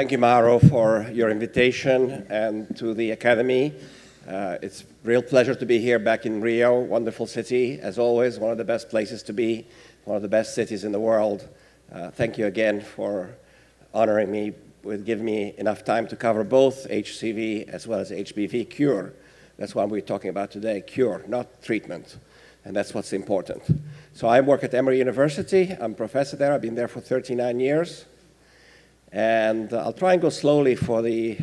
Thank you, Mauro, for your invitation and to the Academy. Uh, it's a real pleasure to be here back in Rio, wonderful city, as always, one of the best places to be, one of the best cities in the world. Uh, thank you again for honoring me with giving me enough time to cover both HCV as well as HBV cure. That's what we're talking about today, cure, not treatment. And that's what's important. So I work at Emory University. I'm a professor there. I've been there for 39 years. And I'll try and go slowly for the,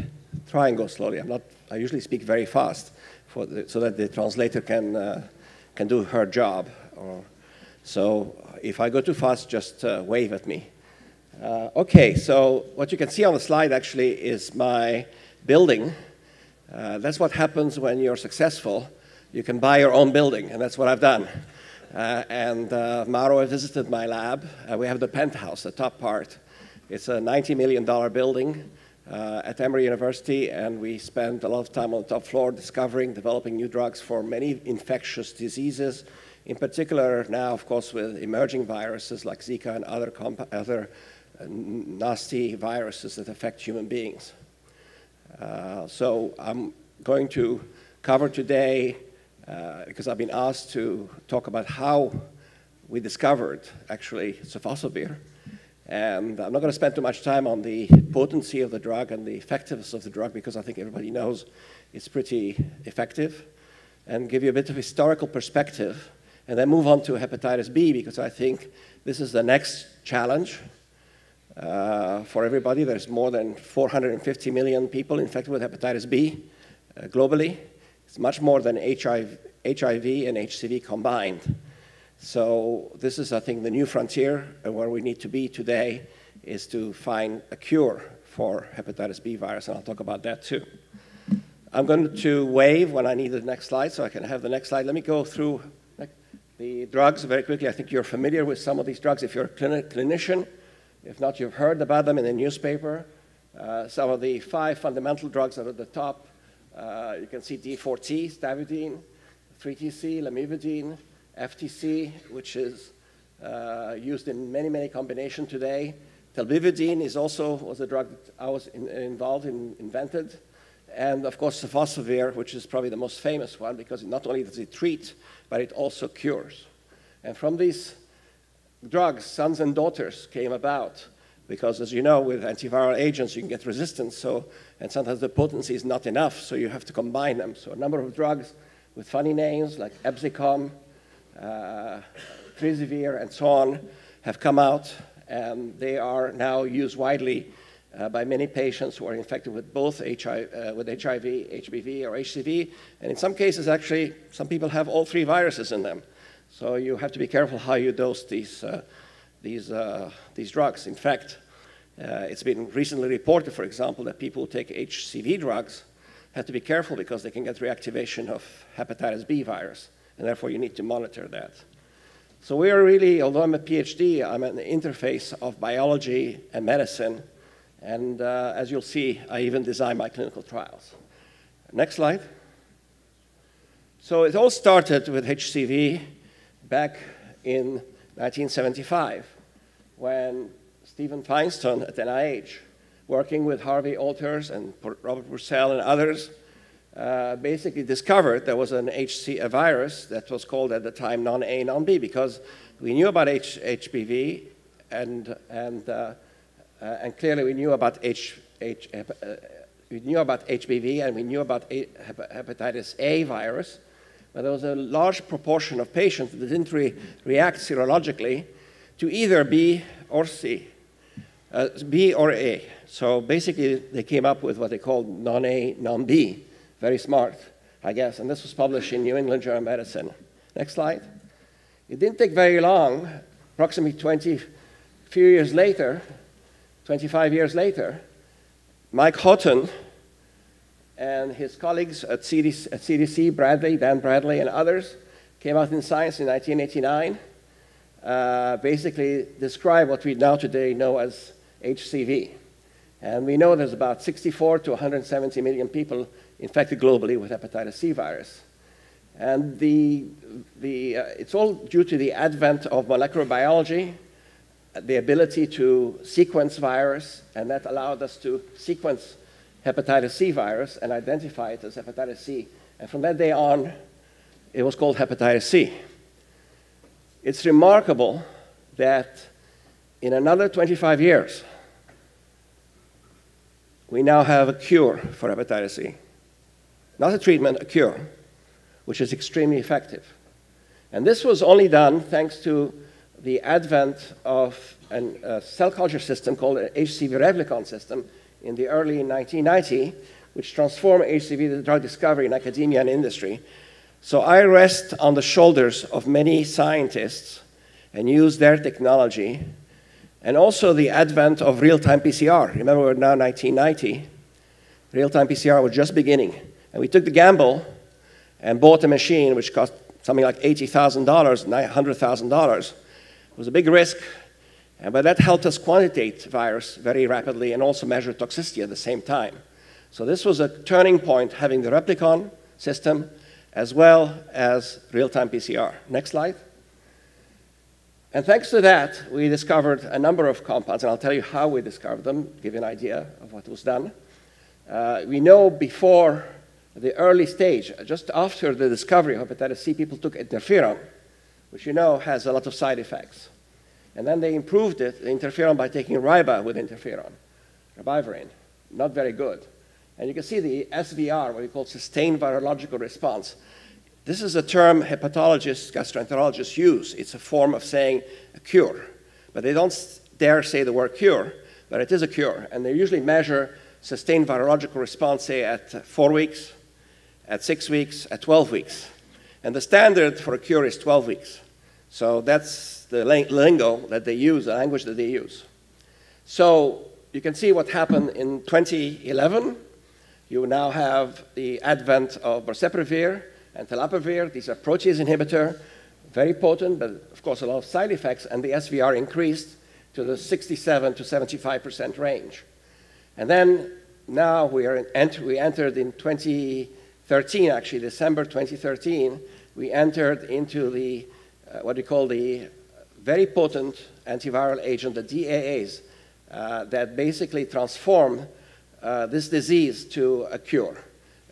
try and go slowly. I'm not, I usually speak very fast for the, so that the translator can, uh, can do her job. Or, so if I go too fast, just uh, wave at me. Uh, okay, so what you can see on the slide actually is my building. Uh, that's what happens when you're successful. You can buy your own building, and that's what I've done. Uh, and uh, Mauro visited my lab. We have the penthouse, the top part. It's a $90 million building uh, at Emory University, and we spent a lot of time on the top floor discovering, developing new drugs for many infectious diseases. In particular, now, of course, with emerging viruses like Zika and other, other nasty viruses that affect human beings. Uh, so I'm going to cover today, uh, because I've been asked to talk about how we discovered actually sofosbuvir. And I'm not going to spend too much time on the potency of the drug and the effectiveness of the drug because I think everybody knows it's pretty effective. And give you a bit of historical perspective and then move on to hepatitis B because I think this is the next challenge uh, for everybody. There's more than 450 million people infected with hepatitis B uh, globally. It's much more than HIV, HIV and HCV combined. So this is, I think, the new frontier and where we need to be today is to find a cure for hepatitis B virus, and I'll talk about that too. I'm going to wave when I need the next slide, so I can have the next slide. Let me go through the drugs very quickly. I think you're familiar with some of these drugs if you're a clinician. If not, you've heard about them in the newspaper. Uh, some of the five fundamental drugs are at the top. Uh, you can see D4T, stavudine, 3TC, lamivudine, FTC, which is uh, used in many, many combinations today. Telbivudine is also was a drug that I was in, involved in, invented. And of course, sofosbuvir, which is probably the most famous one because not only does it treat, but it also cures. And from these drugs, sons and daughters, came about because, as you know, with antiviral agents, you can get resistance, so, and sometimes the potency is not enough, so you have to combine them. So a number of drugs with funny names like Epzicom, uh, and so on have come out, and they are now used widely uh, by many patients who are infected with both HIV, uh, with HIV, HBV, or HCV, and in some cases, actually, some people have all three viruses in them. So you have to be careful how you dose these, uh, these, uh, these drugs. In fact, uh, it's been recently reported, for example, that people who take HCV drugs have to be careful because they can get reactivation of hepatitis B virus, and therefore you need to monitor that. So we are really, although I'm a PhD, I'm an interface of biology and medicine, and uh, as you'll see, I even design my clinical trials. Next slide. So it all started with HCV back in 1975 when Stephen Feinstein at NIH, working with Harvey Alters and Robert Purcell and others, uh, basically discovered there was an HC, a virus that was called at the time non-A, non-B, because we knew about H, HBV and, and, uh, uh, and clearly we knew about H, H, uh, we knew about HBV and we knew about a, hepatitis A virus, but there was a large proportion of patients that didn't re react serologically to either B or C, uh, B or A. So basically, they came up with what they called non-A, non-B. Very smart, I guess. And this was published in New England Journal of Medicine. Next slide. It didn't take very long, approximately 20, few years later, 25 years later, Mike Houghton and his colleagues at CDC, at CDC, Bradley, Dan Bradley, and others, came out in Science in 1989, uh, basically describe what we now today know as HCV. And we know there's about 64 to 170 million people infected globally with hepatitis C virus. And the, the, uh, it's all due to the advent of molecular biology the ability to sequence virus, and that allowed us to sequence hepatitis C virus and identify it as hepatitis C. And from that day on, it was called hepatitis C. It's remarkable that in another 25 years, we now have a cure for hepatitis C. Not a treatment, a cure, which is extremely effective. And this was only done thanks to the advent of a cell culture system called an HCV replicon system in the early 1990s, which transformed HCV drug discovery in academia and industry. So I rest on the shoulders of many scientists and use their technology and also the advent of real-time PCR. Remember, we're now 1990. Real-time PCR was just beginning. And we took the gamble and bought a machine which cost something like $80,000, $100,000. It was a big risk, but that helped us quantitate virus very rapidly and also measure toxicity at the same time. So this was a turning point, having the replicon system as well as real-time PCR. Next slide. And thanks to that, we discovered a number of compounds, and I'll tell you how we discovered them, give you an idea of what was done. Uh, we know before the early stage, just after the discovery of hepatitis C, people took interferon, which you know has a lot of side effects. And then they improved it, the interferon, by taking riba with interferon, ribavirin. Not very good. And you can see the SVR, what we call sustained virological response. This is a term hepatologists, gastroenterologists use. It's a form of saying a cure. But they don't dare say the word cure, but it is a cure. And they usually measure sustained virological response, say, at four weeks, at six weeks, at 12 weeks. And the standard for a cure is 12 weeks. So that's the lingo that they use, the language that they use. So you can see what happened in 2011. You now have the advent of boceprevir, and tenofovir. These are protease inhibitor, very potent, but of course a lot of side effects, and the SVR increased to the 67 to 75% range. And then now we, are ent we entered in 2013, actually, December 2013, we entered into the, uh, what we call the very potent antiviral agent, the DAAs, uh, that basically transform uh, this disease to a cure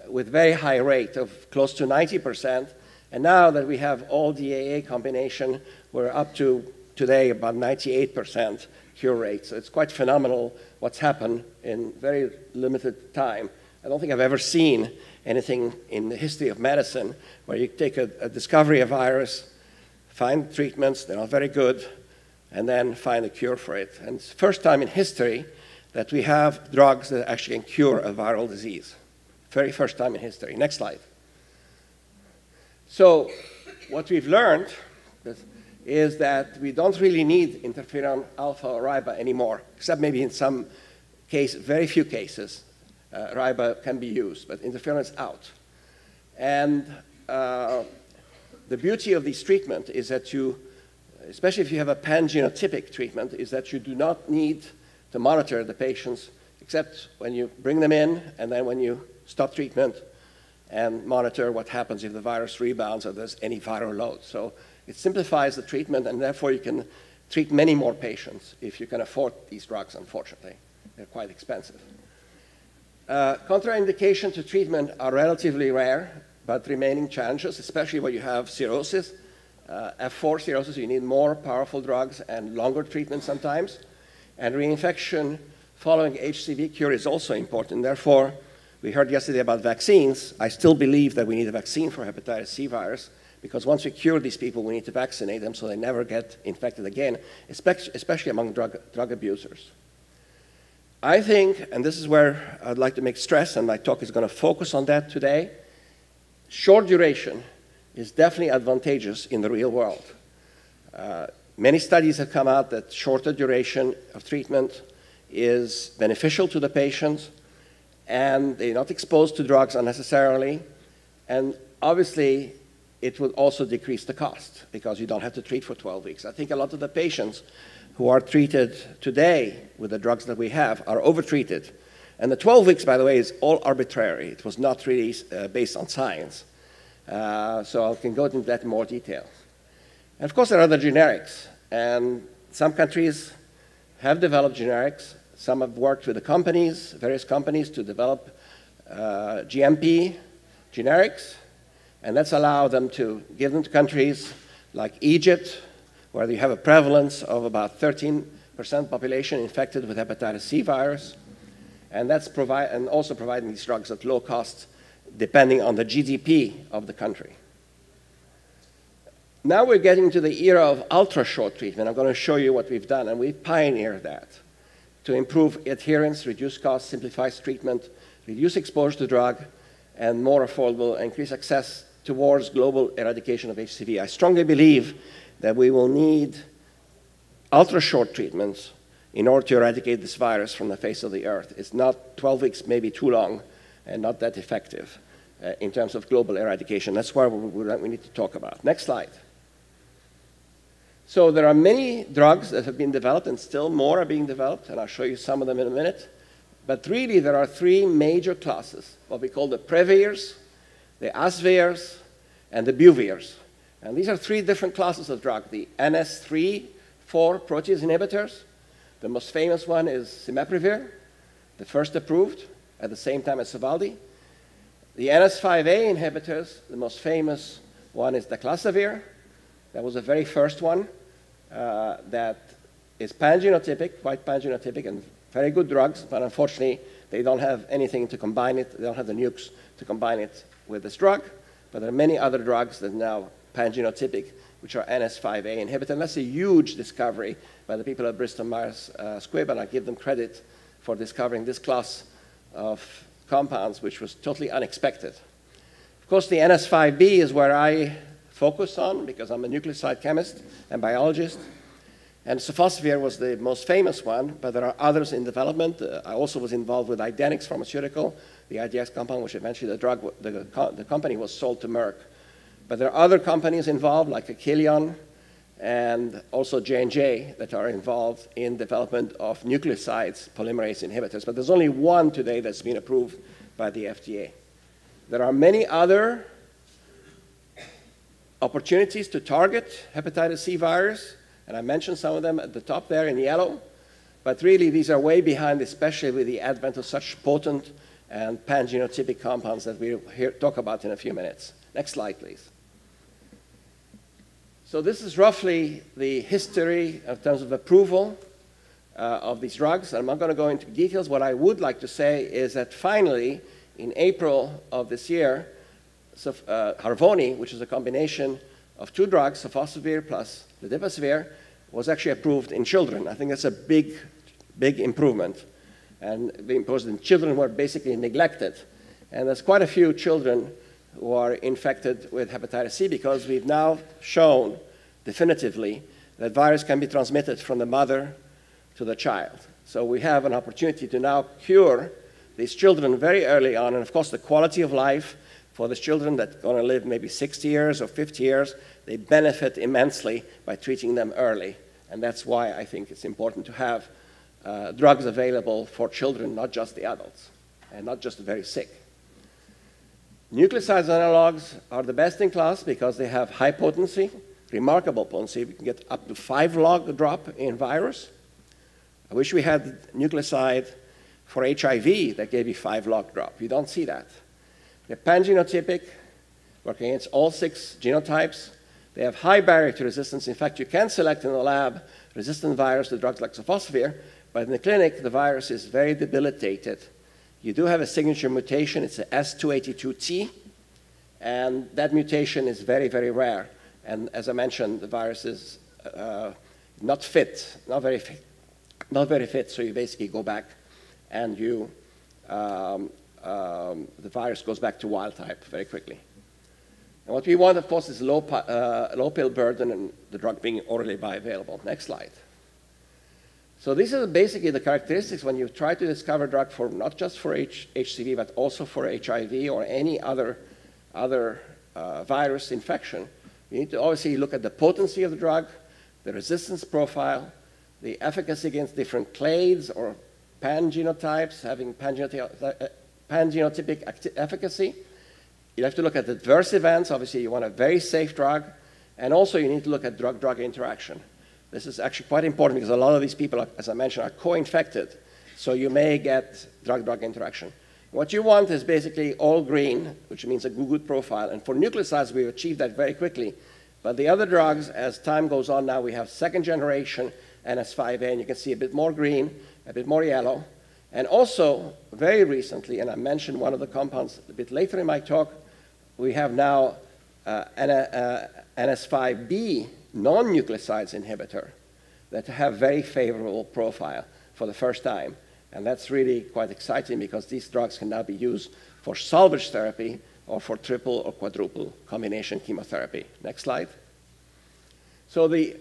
with very high rate of close to 90%. And now that we have all DAA combination, we're up to today about 98% cure rate. So it's quite phenomenal what's happened in very limited time. I don't think I've ever seen anything in the history of medicine where you take a, a discovery of virus, find treatments, they're not very good, and then find a cure for it. And it's the first time in history that we have drugs that actually can cure a viral disease. Very first time in history. Next slide. So what we've learned is that we don't really need interferon alpha or riba anymore, except maybe in some case, very few cases, uh, riba can be used, but interference out. And uh, the beauty of this treatment is that you, especially if you have a pangenotypic treatment, is that you do not need to monitor the patients except when you bring them in and then when you stop treatment, and monitor what happens if the virus rebounds or there's any viral load. So it simplifies the treatment, and therefore you can treat many more patients if you can afford these drugs, unfortunately. They're quite expensive. Uh, contraindication to treatment are relatively rare, but remaining challenges, especially when you have cirrhosis. Uh, F4 cirrhosis, you need more powerful drugs and longer treatment sometimes. And reinfection following HCV cure is also important. Therefore, we heard yesterday about vaccines. I still believe that we need a vaccine for hepatitis C virus because once we cure these people, we need to vaccinate them so they never get infected again, especially among drug, drug abusers. I think, and this is where I'd like to make stress, and my talk is going to focus on that today, short duration is definitely advantageous in the real world. Uh, many studies have come out that shorter duration of treatment is beneficial to the patients and they're not exposed to drugs unnecessarily. And obviously, it would also decrease the cost because you don't have to treat for 12 weeks. I think a lot of the patients who are treated today with the drugs that we have are overtreated. And the 12 weeks, by the way, is all arbitrary. It was not really uh, based on science. Uh, so I can go into that in more detail. And of course, there are the generics. And some countries have developed generics. Some have worked with the companies, various companies, to develop uh, GMP generics, and that's allowed them to give them to countries like Egypt, where you have a prevalence of about 13% population infected with hepatitis C virus, and that's provide, and also providing these drugs at low cost, depending on the GDP of the country. Now we're getting to the era of ultra short treatment. I'm going to show you what we've done, and we've pioneered that to improve adherence, reduce costs, simplify treatment, reduce exposure to drug, and more affordable, increase access towards global eradication of HCV. I strongly believe that we will need ultra short treatments in order to eradicate this virus from the face of the earth. It's not 12 weeks, maybe too long, and not that effective uh, in terms of global eradication. That's why we, we need to talk about. Next slide. So there are many drugs that have been developed and still more are being developed, and I'll show you some of them in a minute. But really, there are three major classes, what we call the Previrs, the Asvirs, and the Buvirs. And these are three different classes of drug. The NS3, 4 protease inhibitors. The most famous one is Cimeprevir, the first approved at the same time as Sovaldi. The NS5A inhibitors, the most famous one is Daclazavir, that was the very first one uh, that is pangenotypic, quite pangenotypic, and very good drugs, but unfortunately, they don't have anything to combine it. They don't have the nukes to combine it with this drug. But there are many other drugs that now pangenotypic, which are NS5A inhibitor. And that's a huge discovery by the people at Bristol Myers uh, Squibb, and I give them credit for discovering this class of compounds, which was totally unexpected. Of course, the NS5B is where I focus on because I'm a nucleoside chemist and biologist. And sofosbuvir was the most famous one, but there are others in development. Uh, I also was involved with Idenix Pharmaceutical, the IDX compound, which eventually the drug, the, the company was sold to Merck. But there are other companies involved, like Achillion and also J&J, that are involved in development of nucleosides, polymerase inhibitors. But there's only one today that's been approved by the FDA. There are many other opportunities to target hepatitis C virus, and I mentioned some of them at the top there in yellow, but really these are way behind, especially with the advent of such potent and pangenotypic compounds that we'll hear, talk about in a few minutes. Next slide, please. So this is roughly the history in terms of approval uh, of these drugs. I'm not going to go into details. What I would like to say is that finally, in April of this year, uh, Harvoni, which is a combination of two drugs, sofosbuvir plus ledipasvir, was actually approved in children. I think that's a big, big improvement. And being imposed in children who are basically neglected. And there's quite a few children who are infected with hepatitis C because we've now shown definitively that virus can be transmitted from the mother to the child. So we have an opportunity to now cure these children very early on. And of course, the quality of life for these children that are going to live maybe 60 years or 50 years, they benefit immensely by treating them early. And that's why I think it's important to have uh, drugs available for children, not just the adults, and not just the very sick. Nucleoside analogs are the best in class because they have high potency, remarkable potency. We can get up to five log drop in virus. I wish we had nucleoside for HIV that gave you five log drop. You don't see that. They're pangenotypic, work against all six genotypes. They have high barrier to resistance. In fact, you can select in the lab resistant virus to drugs like sofosbuvir, but in the clinic, the virus is very debilitated. You do have a signature mutation. It's a S282T, and that mutation is very, very rare. And as I mentioned, the virus is uh, not fit, not very fit, not very fit. So you basically go back and you um, um, the virus goes back to wild type very quickly. And what we want, of course, is low, uh, low pill burden and the drug being orally bioavailable. Next slide. So this is basically the characteristics when you try to discover drug for not just for H HCV, but also for HIV or any other, other uh, virus infection. You need to obviously look at the potency of the drug, the resistance profile, the efficacy against different clades or pan genotypes, having pan genotype, pangenotypic efficacy. You have to look at adverse events. Obviously, you want a very safe drug. And also, you need to look at drug-drug interaction. This is actually quite important because a lot of these people, are, as I mentioned, are co-infected. So you may get drug-drug interaction. What you want is basically all green, which means a good profile. And for nucleosides, we've achieved that very quickly. But the other drugs, as time goes on now, we have second generation NS5A, and you can see a bit more green, a bit more yellow. And also, very recently, and I mentioned one of the compounds a bit later in my talk, we have now uh, uh, NS5B non-nucleosides inhibitor that have very favorable profile for the first time. And that's really quite exciting because these drugs can now be used for salvage therapy or for triple or quadruple combination chemotherapy. Next slide. So the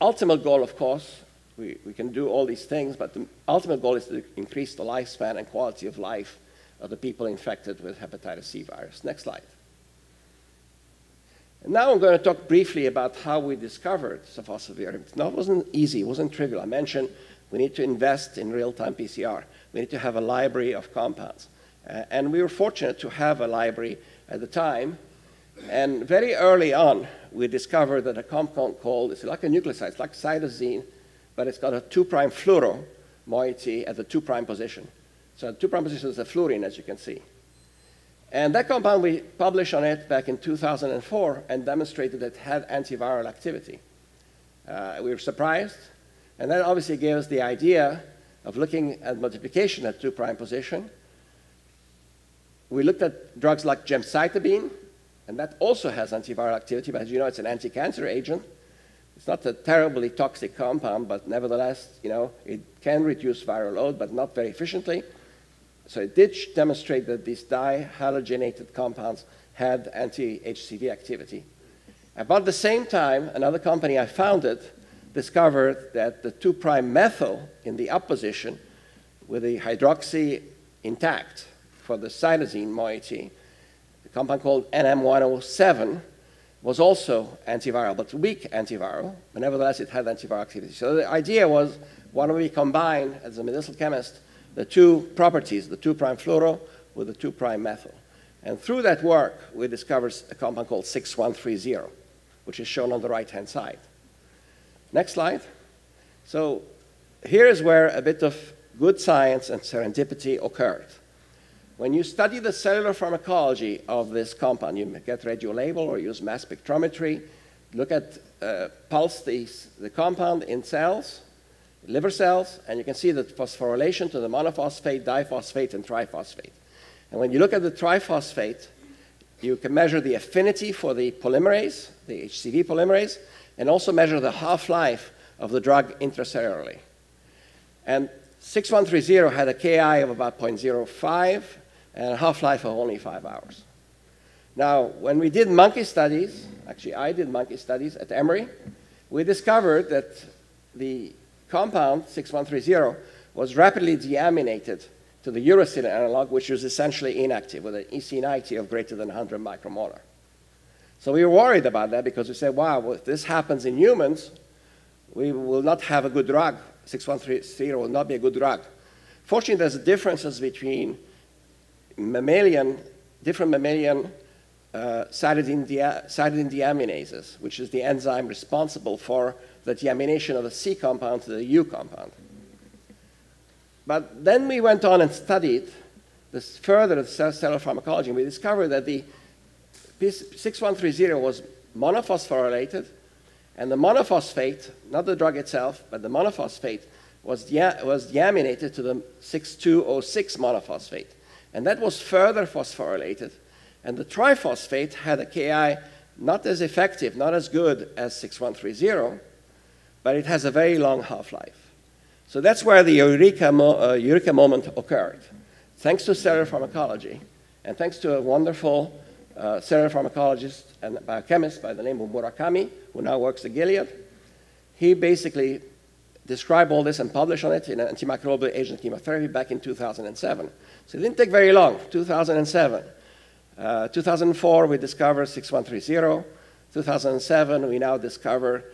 ultimate goal, of course, we, we can do all these things, but the ultimate goal is to increase the lifespan and quality of life of the people infected with hepatitis C virus. Next slide. Now I'm going to talk briefly about how we discovered sofosbuvir. Now, it wasn't easy, it wasn't trivial. I mentioned we need to invest in real-time PCR. We need to have a library of compounds. Uh, and we were fortunate to have a library at the time. And very early on, we discovered that a compound called, it's like a nucleoside, it's like cytosine, but it's got a 2' fluoro moiety at the 2' position. So the 2' position is a fluorine, as you can see. And that compound, we published on it back in 2004 and demonstrated that it had antiviral activity. Uh, we were surprised, and that obviously gave us the idea of looking at multiplication at 2' prime position. We looked at drugs like gemcitabine, and that also has antiviral activity, but as you know, it's an anti-cancer agent. It's not a terribly toxic compound, but nevertheless, you know, it can reduce viral load, but not very efficiently. So it did demonstrate that these dihalogenated compounds had anti-HCV activity. About the same time, another company I founded discovered that the 2' methyl in the up position with the hydroxy intact for the cytosine moiety, the compound called NM107, was also antiviral, but weak antiviral, but nevertheless it had antiviral activity. So the idea was, why don't we combine, as a medicinal chemist, the two properties, the 2' fluoro with the 2' methyl. And through that work, we discovered a compound called 6130, which is shown on the right-hand side. Next slide. So here's where a bit of good science and serendipity occurred. When you study the cellular pharmacology of this compound, you get radiolabel or use mass spectrometry, look at, uh, pulse the compound in cells, liver cells, and you can see the phosphorylation to the monophosphate, diphosphate, and triphosphate. And when you look at the triphosphate, you can measure the affinity for the polymerase, the HCV polymerase, and also measure the half-life of the drug intracellularly. And 6130 had a Ki of about 0.05 and a half-life of only five hours. Now, when we did monkey studies, actually I did monkey studies at Emory, we discovered that the compound, 6130, was rapidly deaminated to the uracil analog, which was essentially inactive with an EC90 of greater than 100 micromolar. So we were worried about that because we said, wow, well, if this happens in humans, we will not have a good drug. 6130 will not be a good drug. Fortunately, there's differences between mammalian, different mammalian uh, cytidine, dia cytidine deaminases, which is the enzyme responsible for the deamination of the C compound to the U compound. But then we went on and studied this further the cellular pharmacology, and we discovered that the 6130 was monophosphorylated, and the monophosphate, not the drug itself, but the monophosphate, was, was deaminated to the 6206 monophosphate. And that was further phosphorylated. And the triphosphate had a Ki not as effective, not as good as 6130, but it has a very long half-life. So that's where the eureka, mo uh, eureka moment occurred. Thanks to cellular pharmacology, and thanks to a wonderful uh, cellular pharmacologist and biochemist by the name of Murakami, who now works at Gilead, he basically described all this and published on it in antimicrobial agent chemotherapy back in 2007. So it didn't take very long, 2007. Uh, 2004, we discovered 6130. 2007, we now discover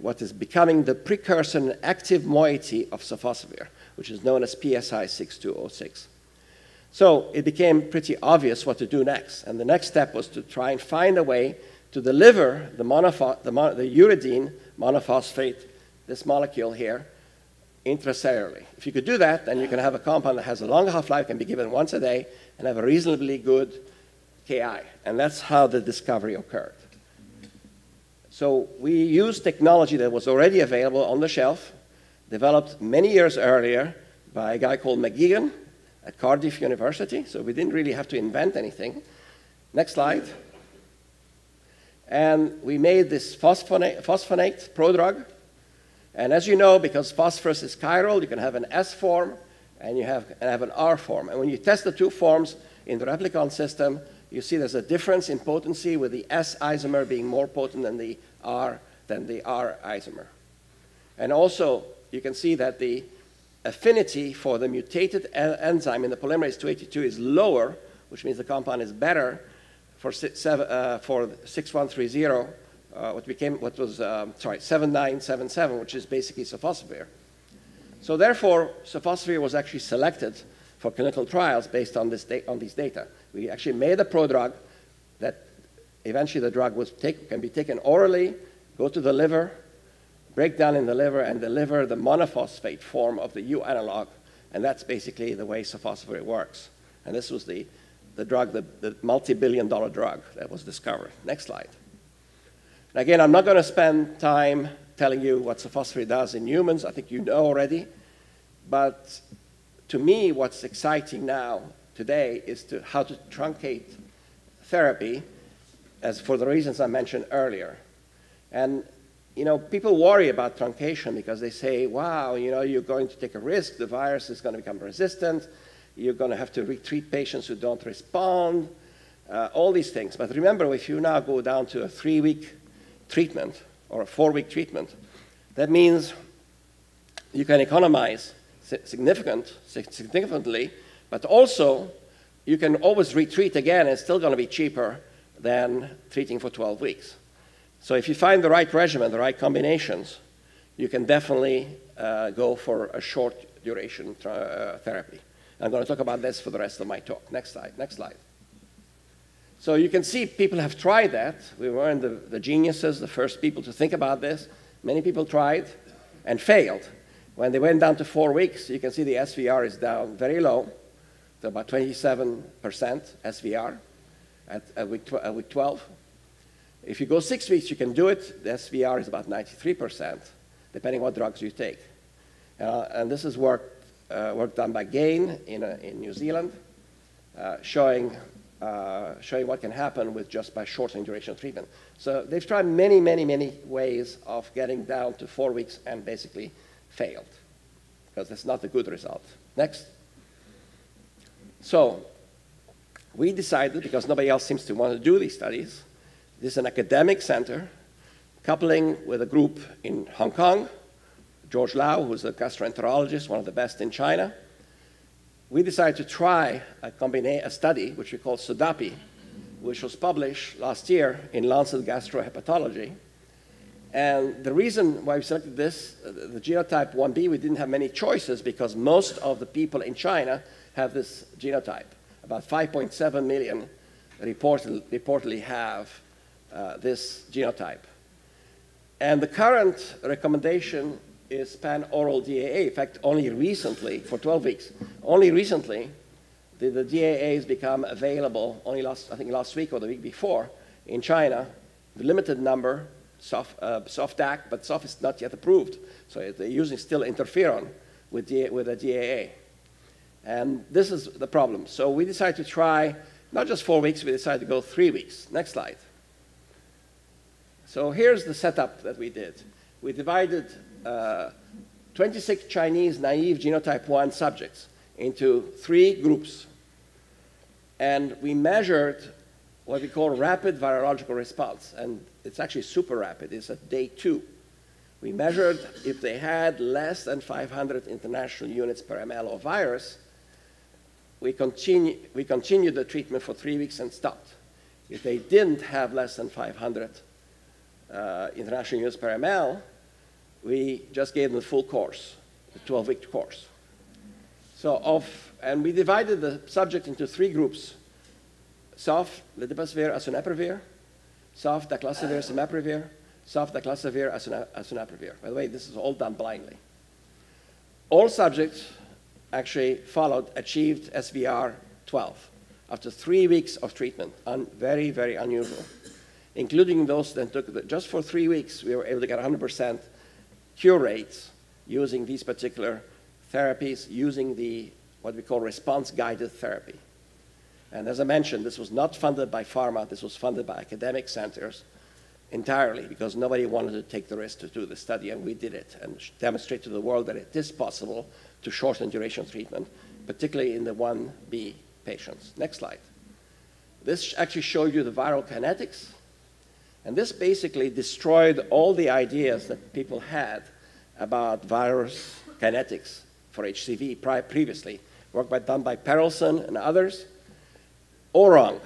what is becoming the precursor and active moiety of sofosbuvir, which is known as PSI 6206. So it became pretty obvious what to do next. And the next step was to try and find a way to deliver the, the, mon- the uridine monophosphate this molecule here intracellularly. If you could do that, then you can have a compound that has a long half-life, can be given once a day, and have a reasonably good Ki. And that's how the discovery occurred. So we used technology that was already available on the shelf, developed many years earlier by a guy called McGuigan at Cardiff University. So we didn't really have to invent anything. Next slide. And we made this phosphonate, phosphonate prodrug. And as you know, because phosphorus is chiral, you can have an S form and you have, and have an R form. And when you test the two forms in the replicon system, you see there's a difference in potency with the S isomer being more potent than the R, than the R isomer. And also, you can see that the affinity for the mutated enzyme in the polymerase 282 is lower, which means the compound is better for, uh, for 6130, uh, what became, what was, um, sorry, 7977, which is basically sofosbuvir. So therefore, sofosbuvir was actually selected for clinical trials based on, this on these data. We actually made a prodrug that eventually the drug was take, can be taken orally, go to the liver, break down in the liver, and deliver the monophosphate form of the U analog. And that's basically the way sofosbuvir works. And this was the the drug, the, the multi-billion dollar drug that was discovered. Next slide. And again, I'm not going to spend time telling you what sofosbuvir does in humans. I think you know already. But to me, what's exciting now today is to how to truncate therapy as for the reasons I mentioned earlier. And you know, people worry about truncation because they say, wow, you know, you're going to take a risk, the virus is going to become resistant, you're going to have to retreat patients who don't respond, uh, all these things. But remember, if you now go down to a three week treatment or a four week treatment, that means you can economize significant, significantly, but also you can always retreat again. It's still going to be cheaper than treating for 12 weeks. So if you find the right regimen, the right combinations, you can definitely uh, go for a short duration uh, therapy. I'm going to talk about this for the rest of my talk. Next slide, next slide. So you can see people have tried that. We weren't the, the geniuses, the first people to think about this. Many people tried and failed. When they went down to four weeks, you can see the SVR is down very low, to about 27% SVR at, at, week, at week 12. If you go six weeks, you can do it. The SVR is about 93%, depending what drugs you take. Uh, and this is work uh, work done by Gain in, uh, in New Zealand, uh, showing, uh, showing what can happen with just by shortening duration of treatment. So they've tried many, many, many ways of getting down to four weeks and basically failed because that's not a good result. Next. So we decided, because nobody else seems to want to do these studies, this is an academic center coupling with a group in Hong Kong George Lau, who's a gastroenterologist, one of the best in China, we decided to try a, combina- a study, which we call SUDAPI, which was published last year in Lancet Gastrohepatology. And the reason why we selected this, uh, the genotype 1b, we didn't have many choices because most of the people in China have this genotype. About 5.7 million reported, reportedly have uh, this genotype. And the current recommendation is pan-oral DAA. In fact, only recently, for 12 weeks, only recently did the DAAs become available, only last, I think last week or the week before, in China, the limited number, soft, uh, SOFDAC, but soft is not yet approved. So they're using still interferon with, DA, with a DAA. And this is the problem. So we decided to try not just four weeks, we decided to go three weeks. Next slide. So here's the setup that we did. We divided uh, 26 Chinese naive genotype 1 subjects into three groups. And we measured what we call rapid virological response. And it's actually super rapid. It's at day two. We measured if they had less than 500 international units per ml of virus, we, continue, we continued the treatment for three weeks and stopped. If they didn't have less than 500 uh, international units per ml, we just gave them the full course, the 12-week course. So of, and we divided the subject into three groups. Soft, lidipasvir, isoniprevir, soft, daclazivir, cimaprevir, sofdaclacivir, isonabrivir. By the way, this is all done blindly. All subjects actually followed, achieved SVR 12 after three weeks of treatment. Un very, very unusual. Including those that took, the, just for three weeks, we were able to get 100% cure rates using these particular therapies, using the, what we call response-guided therapy. And as I mentioned, this was not funded by pharma, this was funded by academic centers entirely because nobody wanted to take the risk to do the study, and we did it and demonstrate to the world that it is possible to shorten duration treatment, particularly in the 1B patients. Next slide. This actually showed you the viral kinetics, and this basically destroyed all the ideas that people had about virus kinetics for HCV previously, work by, done by Perelson and others. All wrong.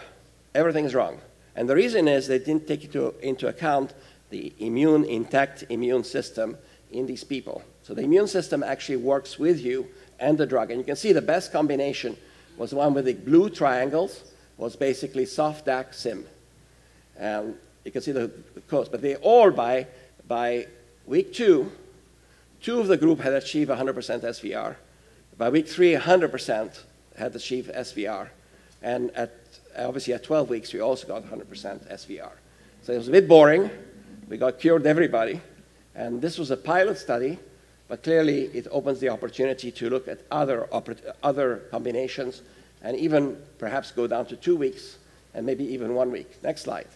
Everything's wrong. And the reason is they didn't take into, into account the immune, intact immune system in these people. So the immune system actually works with you and the drug. And you can see the best combination was the one with the blue triangles, was basically Sofdac Sim. And um, you can see the, the codes, but they all by, by week two, two of the group had achieved 100% SVR. By week three, 100% had achieved SVR. And at obviously at 12 weeks, we also got 100% SVR. So it was a bit boring. We got cured everybody. And this was a pilot study, but clearly it opens the opportunity to look at other, other combinations and even perhaps go down to two weeks and maybe even one week. Next slide.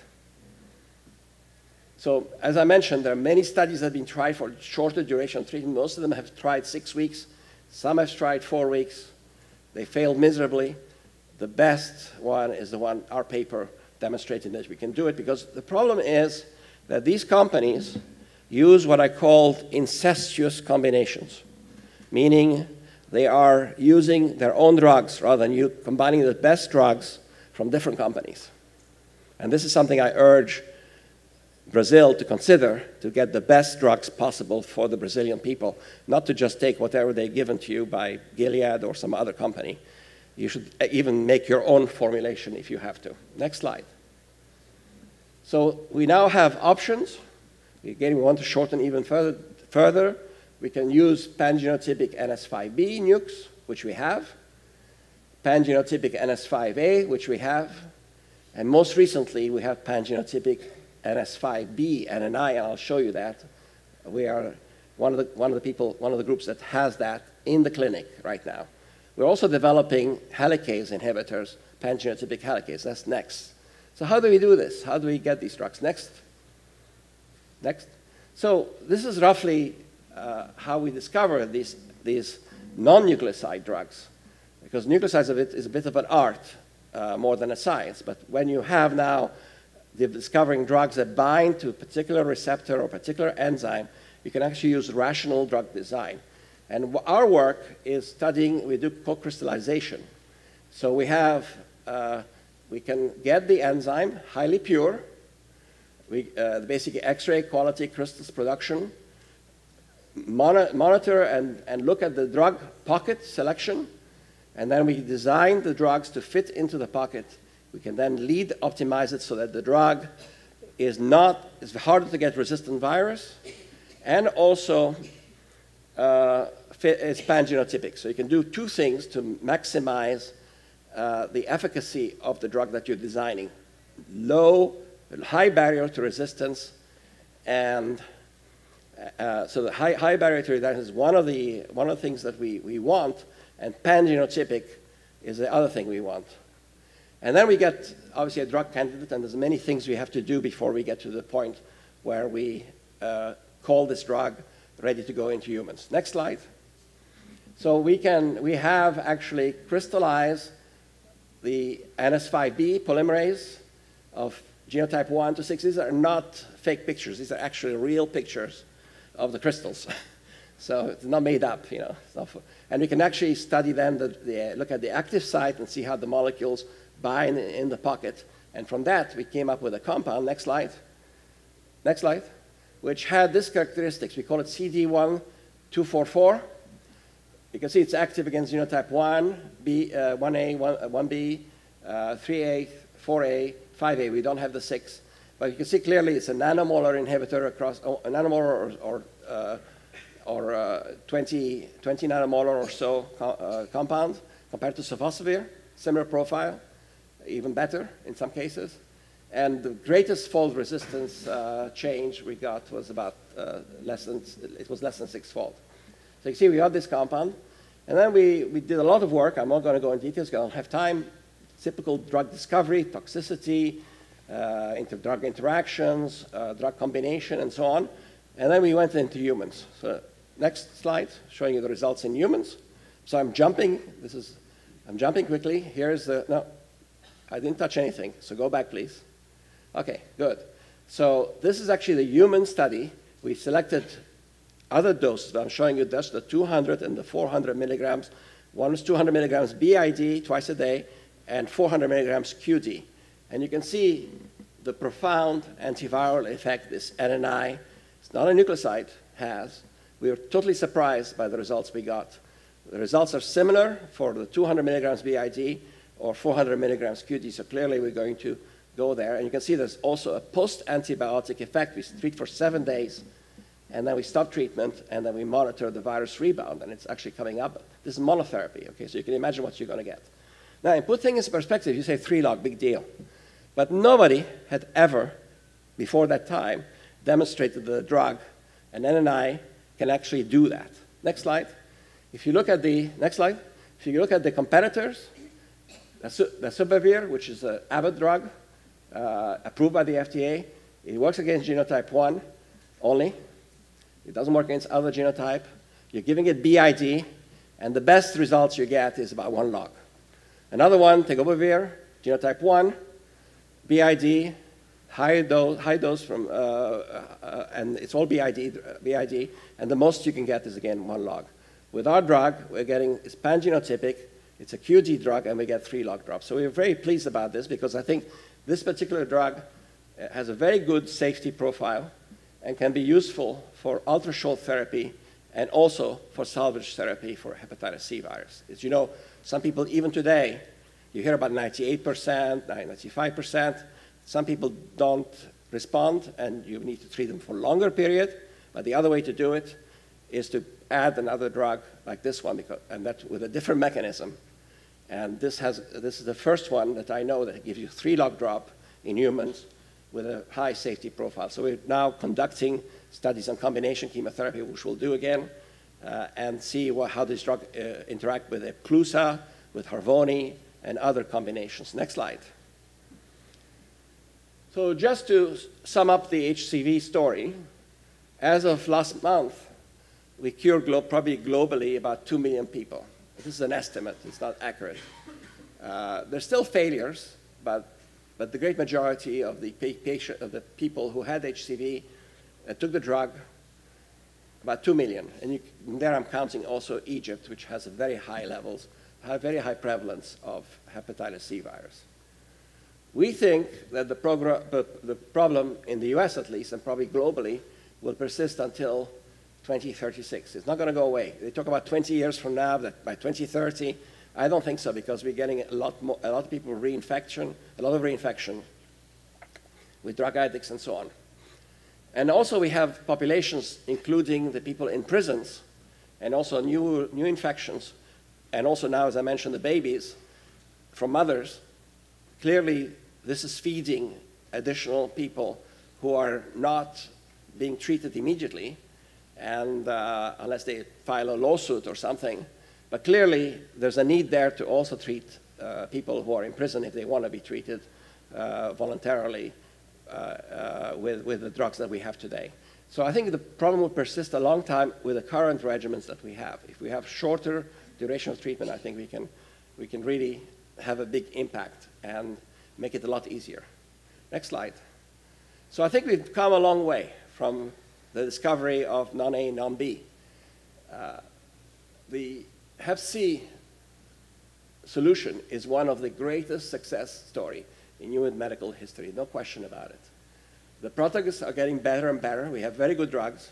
So as I mentioned, there are many studies that have been tried for shorter duration treatment. Most of them have tried six weeks. Some have tried four weeks. They failed miserably. The best one is the one, our paper demonstrated that we can do it because the problem is that these companies use what I call incestuous combinations, meaning they are using their own drugs rather than you combining the best drugs from different companies. And this is something I urge Brazil to consider to get the best drugs possible for the Brazilian people, not to just take whatever they're given to you by Gilead or some other company. You should uh, even make your own formulation if you have to. Next slide. So we now have options. Again, we want to shorten even further. further. We can use pangenotypic NS5B nukes, which we have, pangenotypic NS5A, which we have, and most recently we have pangenotypic NS5B and an I, and I'll show you that. We are one of the, one of the people, one of the groups that has that in the clinic right now. We're also developing helicase inhibitors, pangenotypic helicase. That's next. So how do we do this? How do we get these drugs? Next. Next. So this is roughly uh, how we discover these, these non-nucleoside drugs, because nucleosides of it is a bit of an art uh, more than a science. But when you have now the discovering drugs that bind to a particular receptor or particular enzyme, you can actually use rational drug design. And our work is studying, we do co-crystallization. So we have, uh, we can get the enzyme highly pure, we, uh, basically X-ray quality crystals production, monitor and, and look at the drug pocket selection, and then we design the drugs to fit into the pocket. We can then lead optimize it so that the drug is not, it's harder to get resistant virus, and also uh, is pangenotypic. So you can do two things to maximize uh, the efficacy of the drug that you're designing. Low, high barrier to resistance, and uh, so the high, high barrier to resistance is one of the, one of the things that we, we want, and pangenotypic is the other thing we want. And then we get, obviously, a drug candidate, and there's many things we have to do before we get to the point where we uh, call this drug ready to go into humans. Next slide. So we can, we have actually crystallized the NS5B polymerase of genotype 1 to 6. These are not fake pictures. These are actually real pictures of the crystals. so it's not made up, you know. and we can actually study then, the, the, look at the active site and see how the molecules bind in the pocket. And from that, we came up with a compound. Next slide. Next slide which had this characteristics. We call it CD1244. You can see it's active against genotype 1, B, uh, 1A, 1, uh, 1B, uh, 3A, 4A, 5A. We don't have the 6. But you can see clearly it's a nanomolar inhibitor across, oh, a nanomolar or, or, uh, or uh, 20, 20 nanomolar or so co uh, compound compared to sofosbuvir, similar profile, even better in some cases. And the greatest fold resistance uh, change we got was about uh, less than, it was less than six-fold. So you see we got this compound, and then we, we did a lot of work. I'm not going to go into details because I don't have time. Typical drug discovery, toxicity, uh, drug interactions, uh, drug combination, and so on. And then we went into humans. So next slide, showing you the results in humans. So I'm jumping. This is, I'm jumping quickly. Here's the, no, I didn't touch anything. So go back, please. Okay, good. So this is actually the human study. We selected other doses. I'm showing you just the 200 and the 400 milligrams. One is 200 milligrams BID twice a day and 400 milligrams QD. And you can see the profound antiviral effect this NNI, it's not a nucleoside, has. We were totally surprised by the results we got. The results are similar for the 200 milligrams BID or 400 milligrams QD, so clearly we're going to go there. And you can see there's also a post-antibiotic effect. We treat for seven days, and then we stop treatment, and then we monitor the virus rebound, and it's actually coming up. This is monotherapy, okay? So you can imagine what you're going to get. Now, in put things in perspective, you say three log, big deal. But nobody had ever, before that time, demonstrated the drug, and NNI, can actually do that. Next slide. If you look at the, next slide. If you look at the competitors, the Sibavir, which is an Abbott drug, uh, approved by the FDA. It works against genotype 1 only. It doesn't work against other genotype. You're giving it BID, and the best results you get is about one log. Another one, Tegobivir, genotype 1, BID, high dose, high dose from, uh, uh, and it's all BID, BID, and the most you can get is again one log. With our drug, we're getting, it's pangenotypic, it's a QD drug, and we get three log drops. So we're very pleased about this because I think this particular drug uh, has a very good safety profile and can be useful for ultra-short therapy and also for salvage therapy for hepatitis C virus. As you know, some people, even today, you hear about 98%, 95%. Some people don't respond, and you need to treat them for a longer period. But the other way to do it is to add another drug like this one, because, and that with a different mechanism and this, has, this is the first one that I know that gives you three log drop in humans with a high safety profile. So we're now conducting studies on combination chemotherapy, which we'll do again, uh, and see what, how this drug uh, interact with Epclusa, with Harvoni, and other combinations. Next slide. So just to sum up the HCV story, as of last month, we cured glo probably globally about 2 million people. This is an estimate, it's not accurate. Uh, there's still failures, but, but the great majority of the, patient, of the people who had HCV uh, took the drug, about 2 million. And you, there I'm counting also Egypt, which has a very high levels, a very high prevalence of hepatitis C virus. We think that the, the problem in the US at least, and probably globally, will persist until 2036. It's not going to go away. They talk about 20 years from now, that by 2030. I don't think so because we're getting a lot, more, a lot of people reinfection, a lot of reinfection with drug addicts and so on. And also we have populations, including the people in prisons, and also new, new infections, and also now, as I mentioned, the babies from mothers. Clearly, this is feeding additional people who are not being treated immediately and uh, unless they file a lawsuit or something. But clearly, there's a need there to also treat uh, people who are in prison if they want to be treated uh, voluntarily uh, uh, with, with the drugs that we have today. So I think the problem will persist a long time with the current regimens that we have. If we have shorter duration of treatment, I think we can, we can really have a big impact and make it a lot easier. Next slide. So I think we've come a long way from the discovery of non-A, non-B. Uh, the Hep C solution is one of the greatest success story in human medical history, no question about it. The protagonists are getting better and better. We have very good drugs.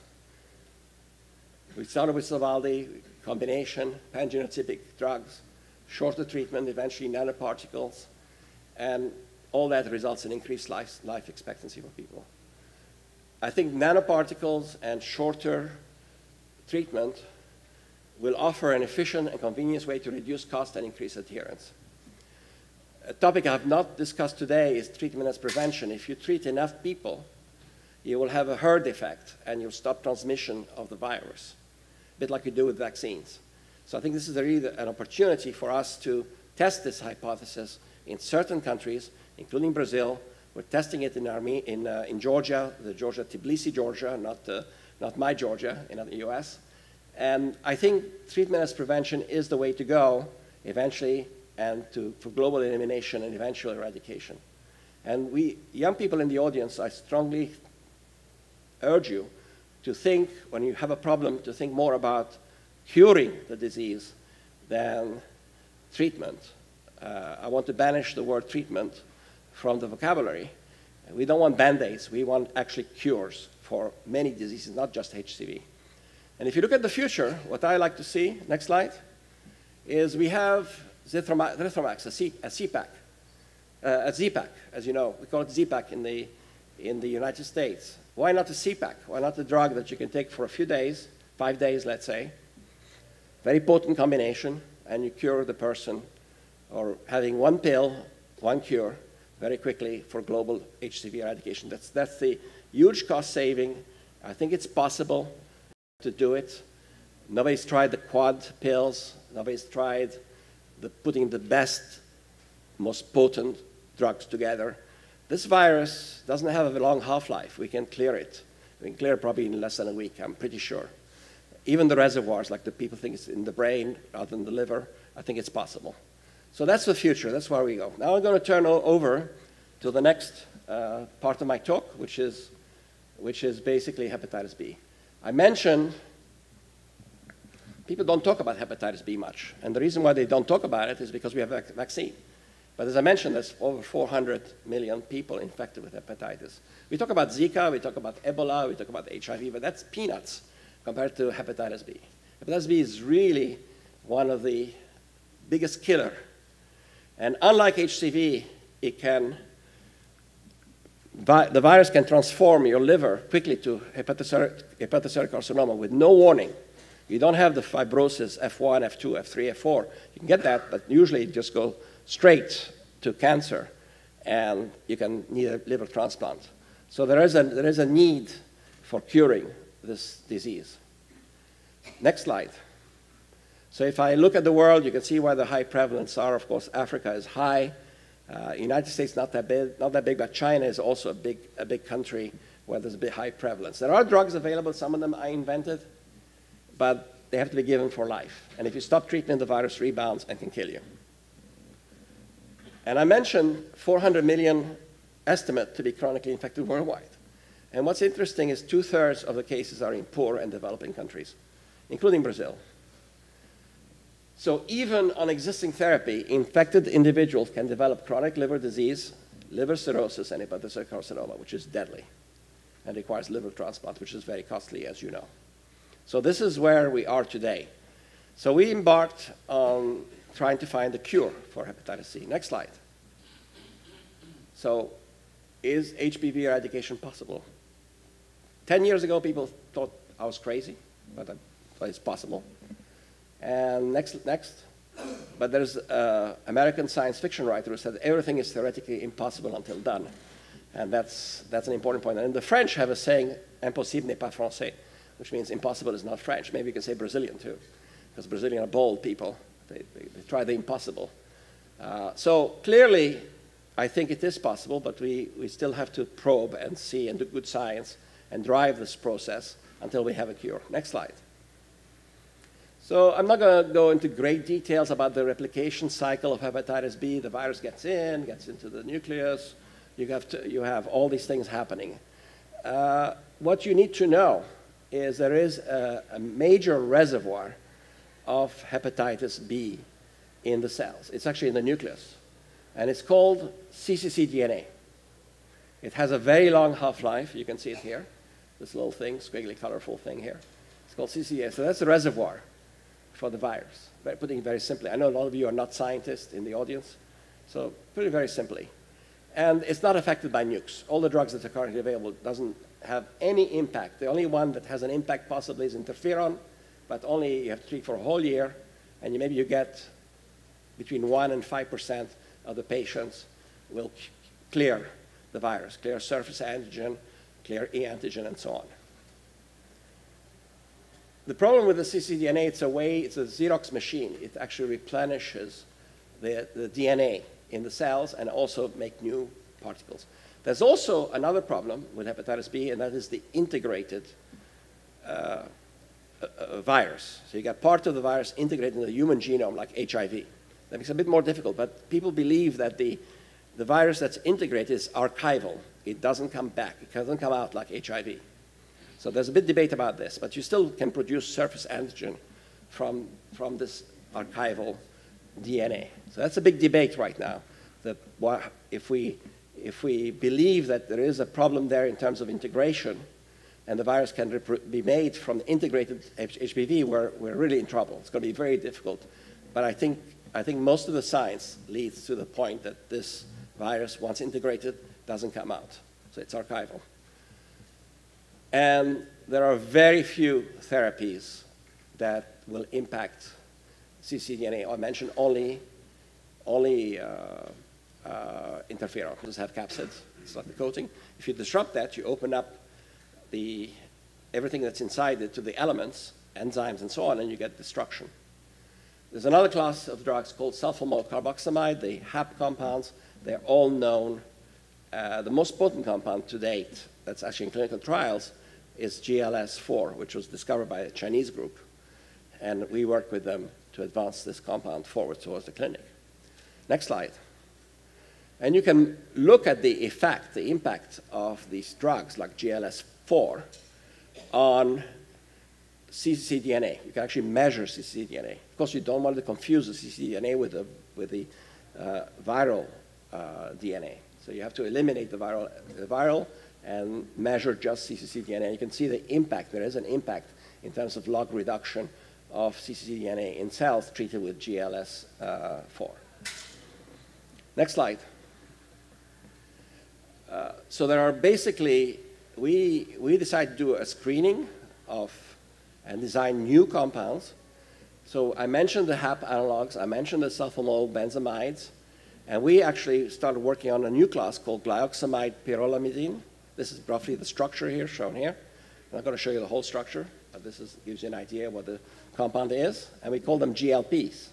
We started with Sovaldi, combination, pangenotypic drugs, shorter treatment, eventually nanoparticles. And all that results in increased life, life expectancy for people. I think nanoparticles and shorter treatment will offer an efficient and convenient way to reduce cost and increase adherence. A topic I have not discussed today is treatment as prevention. If you treat enough people, you will have a herd effect and you'll stop transmission of the virus, a bit like you do with vaccines. So I think this is really an opportunity for us to test this hypothesis in certain countries, including Brazil. We're testing it in, Arme- in, uh, in Georgia, the Georgia, Tbilisi, Georgia, not, uh, not my Georgia in the US. And I think treatment as prevention is the way to go eventually and to, for global elimination and eventual eradication. And we, young people in the audience, I strongly urge you to think, when you have a problem, to think more about curing the disease than treatment. Uh, I want to banish the word treatment from the vocabulary. We don't want band aids, we want actually cures for many diseases, not just HCV. And if you look at the future, what I like to see, next slide, is we have Zithromax, a, C, a CPAC, uh, a Z-Pak, as you know. We call it Z-Pak in the, in the United States. Why not a CPAC? Why not a drug that you can take for a few days, five days, let's say, very potent combination, and you cure the person, or having one pill, one cure, very quickly for global HCV eradication. That's, that's the huge cost saving. I think it's possible to do it. Nobody's tried the quad pills. Nobody's tried the putting the best, most potent drugs together. This virus doesn't have a long half-life. We can clear it. We can clear it probably in less than a week, I'm pretty sure. Even the reservoirs, like the people think it's in the brain rather than the liver, I think it's possible. So that's the future. That's where we go. Now I'm going to turn over to the next uh, part of my talk, which is, which is basically hepatitis B. I mentioned people don't talk about hepatitis B much. And the reason why they don't talk about it is because we have a vaccine. But as I mentioned, there's over 400 million people infected with hepatitis. We talk about Zika, we talk about Ebola, we talk about HIV, but that's peanuts compared to hepatitis B. Hepatitis B is really one of the biggest killer. And unlike HCV, it can the virus can transform your liver quickly to hepatocellular, hepatocellular carcinoma with no warning. You don't have the fibrosis F1, F2, F3, F4. You can get that, but usually it just goes straight to cancer, and you can need a liver transplant. So there is a, there is a need for curing this disease. Next slide. So if I look at the world, you can see where the high prevalence are. Of course, Africa is high. Uh, United States not that big, not that big, but China is also a big, a big country where there's a big high prevalence. There are drugs available. Some of them I invented, but they have to be given for life. And if you stop treatment, the virus rebounds and can kill you. And I mentioned 400 million estimate to be chronically infected worldwide. And what's interesting is two-thirds of the cases are in poor and developing countries, including Brazil. So even on existing therapy, infected individuals can develop chronic liver disease, liver cirrhosis, and hepatocellular carcinoma, which is deadly and requires liver transplant, which is very costly, as you know. So this is where we are today. So we embarked on trying to find a cure for hepatitis C. Next slide. So is HPV eradication possible? Ten years ago, people thought I was crazy, but it's possible. And next, next. But there's an American science fiction writer who said everything is theoretically impossible until done. And that's, that's an important point. And the French have a saying, impossible n'est pas français, which means impossible is not French. Maybe you can say Brazilian too, because Brazilians are bold people. They, they, they try the impossible. Uh, so clearly, I think it is possible, but we, we still have to probe and see and do good science and drive this process until we have a cure. Next slide. So I'm not going to go into great details about the replication cycle of hepatitis B. The virus gets in, gets into the nucleus. You have, to, you have all these things happening. Uh, what you need to know is there is a, a major reservoir of hepatitis B in the cells. It's actually in the nucleus. And it's called cccDNA. It has a very long half-life. You can see it here. This little thing, squiggly, colorful thing here. It's called cccDNA. So that's the reservoir for the virus, putting it very simply. I know a lot of you are not scientists in the audience, so put it very simply. And it's not affected by nukes. All the drugs that are currently available doesn't have any impact. The only one that has an impact possibly is interferon, but only you have to treat for a whole year, and you, maybe you get between 1 and 5% of the patients will clear the virus, clear surface antigen, clear e antigen, and so on. The problem with the cccDNA, it's a way, it's a Xerox machine. It actually replenishes the, the DNA in the cells and also make new particles. There's also another problem with hepatitis B, and that is the integrated uh, uh, virus. So you got part of the virus integrated in the human genome, like HIV. That makes it a bit more difficult, but people believe that the, the virus that's integrated is archival. It doesn't come back. It doesn't come out like HIV. So there's a bit debate about this, but you still can produce surface antigen from, from this archival DNA. So that's a big debate right now. That if we, if we believe that there is a problem there in terms of integration, and the virus can be made from integrated HPV, we're, we're really in trouble. It's going to be very difficult. But I think, I think most of the science leads to the point that this virus, once integrated, doesn't come out. So it's archival. And there are very few therapies that will impact cccDNA. I mentioned only, only uh, uh, interferon. Just have capsids. It's not the coating. If you disrupt that, you open up the, everything that's inside it to the elements, enzymes, and so on, and you get destruction. There's another class of drugs called sulfonyl carboxamide, the HAP compounds. They're all known. Uh, the most potent compound to date that's actually in clinical trials is GLS4, which was discovered by a Chinese group. And we work with them to advance this compound forward towards the clinic. Next slide. And you can look at the effect, the impact of these drugs like GLS4 on cccDNA. You can actually measure cccDNA. Of course, you don't want to confuse the cccDNA with the, with the uh, viral uh, DNA. So you have to eliminate the viral, the viral and measure just cccDNA. You can see the impact. There is an impact in terms of log reduction of cccDNA in cells treated with GLS4. Next slide. Uh, so there are basically, we, we decided to do a screening of and design new compounds. So I mentioned the HAP analogs, I mentioned the sulfonyl benzamides, and we actually started working on a new class called glyoxamide pyrolamidine. This is roughly the structure here, shown here. I'm not going to show you the whole structure, but this is, gives you an idea what the compound is. And we call them GLPs.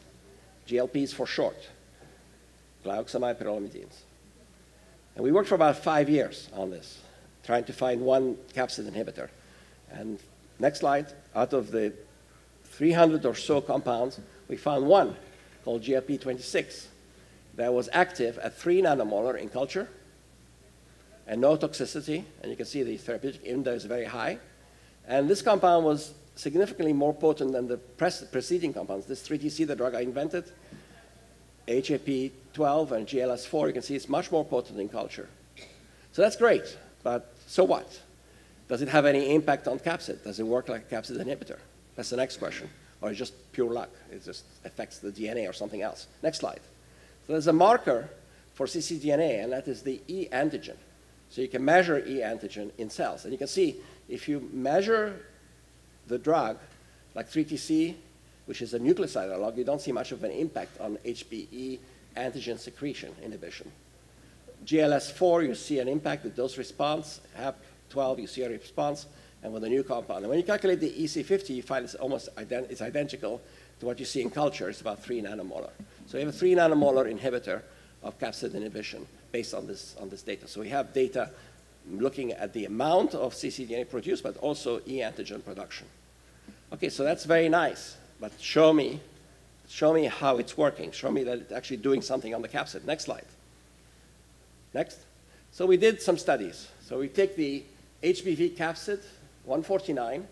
GLPs for short, glyoxamide pyrolamidines. And we worked for about five years on this, trying to find one capsid inhibitor. And next slide, out of the 300 or so compounds, we found one called GLP26 that was active at 3 nanomolar in culture and no toxicity. And you can see the therapeutic index is very high. And this compound was significantly more potent than the preceding compounds. This 3TC, the drug I invented, HAP12 and GLS4, you can see it's much more potent in culture. So that's great, but so what? Does it have any impact on capsid? Does it work like a capsid inhibitor? That's the next question. Or it's just pure luck. It just affects the DNA or something else. Next slide. So there's a marker for cccDNA, and that is the E antigen. So you can measure E antigen in cells. And you can see if you measure the drug, like 3TC, which is a nucleoside analog, you don't see much of an impact on HBE antigen secretion inhibition. GLS4, you see an impact, with dose response. HAP12, you see a response, and with a new compound. And when you calculate the EC50, you find it's almost ident it's identical to what you see in culture. It's about 3 nanomolar. So you have a 3 nanomolar inhibitor of capsid inhibition based on this, on this data. So we have data looking at the amount of cccDNA produced, but also e antigen production. Okay, so that's very nice. But show me, show me how it's working. Show me that it's actually doing something on the capsid. Next slide. Next. So we did some studies. So we take the HBV capsid, 149,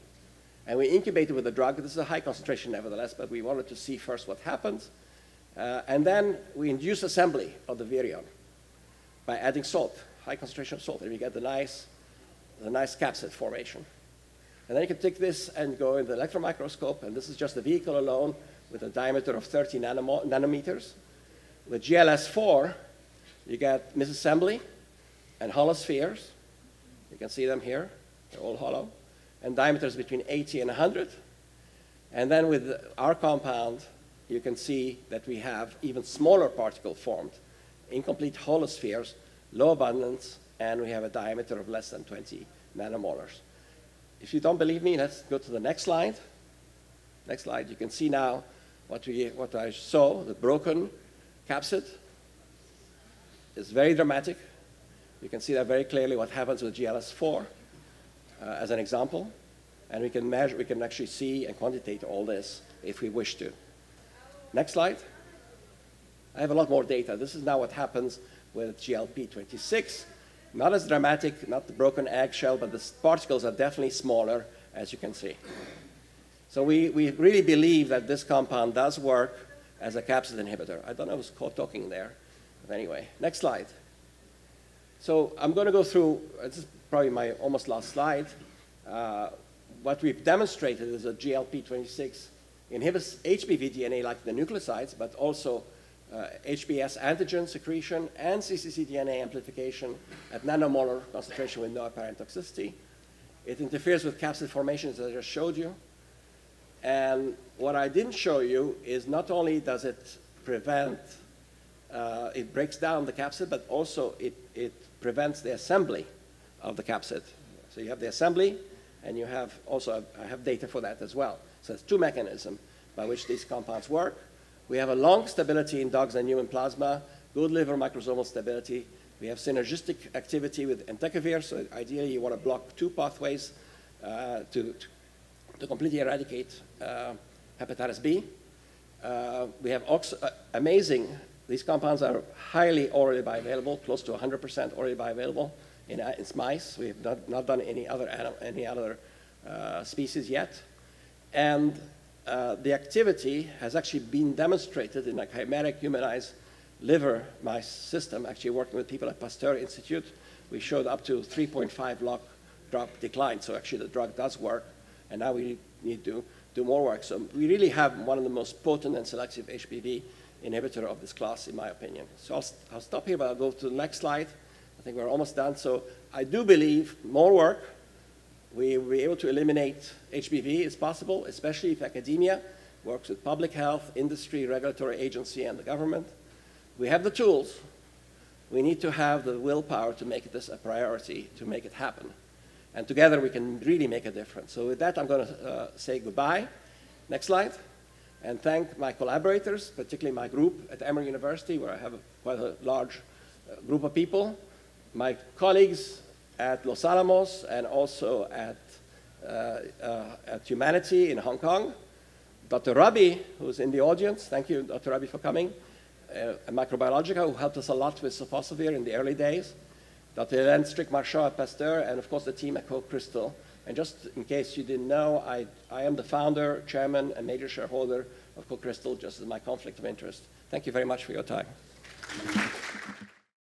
and we incubate it with a drug. This is a high concentration nevertheless, but we wanted to see first what happens. Uh, and then we induce assembly of the virion by adding salt, high concentration of salt, and you get the nice, the nice capsid formation. And then you can take this and go in the electron microscope, and this is just the vehicle alone with a diameter of 30 nanometers. With GLS4, You get misassembly and hollow spheres. You can see them here. They're all hollow. And diameters between 80 and 100. And then with our compound, you can see that we have even smaller particle formed, incomplete hollow spheres, low abundance, and we have a diameter of less than 20 nanomolars. If you don't believe me, let's go to the next slide. Next slide. You can see now what, we, what I saw, the broken capsid. It's very dramatic. You can see that very clearly what happens with GLS4 uh, as an example. And we can measure, we can actually see and quantitate all this if we wish to. Next slide. I have a lot more data. This is now what happens with GLP26. Not as dramatic, not the broken eggshell, but the particles are definitely smaller, as you can see. So we, we really believe that this compound does work as a capsid inhibitor. I don't know who's caught talking there, but anyway. Next slide. So I'm going to go through, this is probably my almost last slide. Uh, what we've demonstrated is that GLP26 inhibits HBV DNA like the nucleosides, but also HBS antigen secretion and cccDNA amplification at nanomolar concentration with no apparent toxicity. It interferes with capsid formation, as I just showed you. And what I didn't show you is not only does it prevent, uh, it breaks down the capsid, but also it, it prevents the assembly of the capsid. So you have the assembly, and you have also, I have data for that as well. So it's two mechanisms by which these compounds work. We have a long stability in dogs and human plasma, good liver microsomal stability. We have synergistic activity with entecavir, so ideally you want to block two pathways uh, to, to, completely eradicate uh, hepatitis B. Uh, we have uh, amazing, these compounds are highly orally bioavailable, close to 100% orally bioavailable in, uh, in mice. We have not, not done any other, any other uh, species yet. And uh, the activity has actually been demonstrated in a chimeric humanized liver mice system, actually working with people at Pasteur Institute. We showed up to 3.5 log drop decline, so actually the drug does work, and now we need to do more work. So we really have one of the most potent and selective HBV inhibitor of this class, in my opinion. So I'll, I'll stop here, but I'll go to the next slide. I think we're almost done. So I do believe more work. We will be able to eliminate HBV is possible, especially if academia works with public health, industry, regulatory agency, and the government. We have the tools. We need to have the willpower to make this a priority, to make it happen. And together we can really make a difference. So with that, I'm going to uh, say goodbye. Next slide. And thank my collaborators, particularly my group at Emory University, where I have quite a large uh, group of people my colleagues at Los Alamos and also at, uh, uh, at Humanity in Hong Kong. Dr. Rabi, who's in the audience, thank you, Dr. Rabi, for coming, uh, a microbiologist who helped us a lot with sofosbuvir in the early days. Dr. Hélène Strick-Marchand at Pasteur, and of course the team at Co-Crystal. And just in case you didn't know, I, I am the founder, chairman, and major shareholder of Co-Crystal, just as my conflict of interest. Thank you very much for your time.